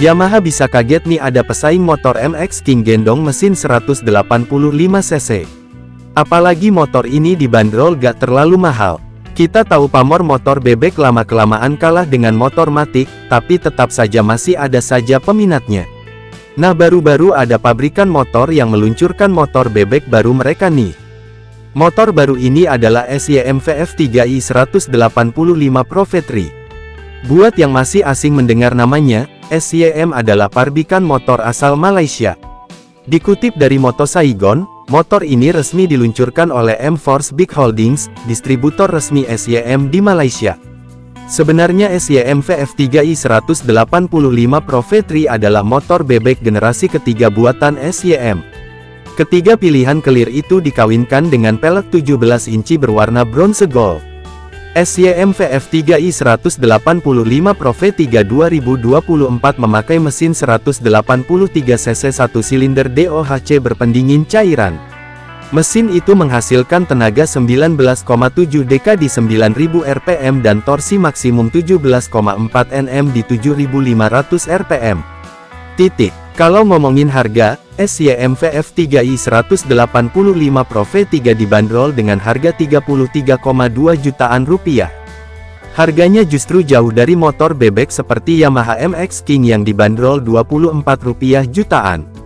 Yamaha bisa kaget nih ada pesaing motor MX King gendong mesin 185 cc. Apalagi motor ini dibanderol gak terlalu mahal. Kita tahu pamor motor bebek lama-kelamaan kalah dengan motor matik, tapi tetap saja masih ada saja peminatnya. Nah baru-baru ada pabrikan motor yang meluncurkan motor bebek baru mereka nih. Motor baru ini adalah SYM VF3i 185 Pro V3. Buat yang masih asing mendengar namanya, SYM adalah pabrikan motor asal Malaysia. Dikutip dari Moto Saigon, motor ini resmi diluncurkan oleh M-Force Big Holdings, distributor resmi SYM di Malaysia. Sebenarnya SYM VF3i 185 Pro V3 adalah motor bebek generasi ketiga buatan SYM. Ketiga pilihan clear itu dikawinkan dengan pelek 17 inci berwarna bronze gold. SYM VF3i 185 Pro V3 2024 memakai mesin 183 cc 1 silinder DOHC berpendingin cairan. Mesin itu menghasilkan tenaga 19,7 dk di 9000 rpm dan torsi maksimum 17,4 Nm di 7500 rpm. Titik. Kalau ngomongin harga, SYM VF3i 185 Pro V3 dibanderol dengan harga 33,2 jutaan rupiah. Harganya justru jauh dari motor bebek seperti Yamaha MX King yang dibanderol 24 rupiah jutaan.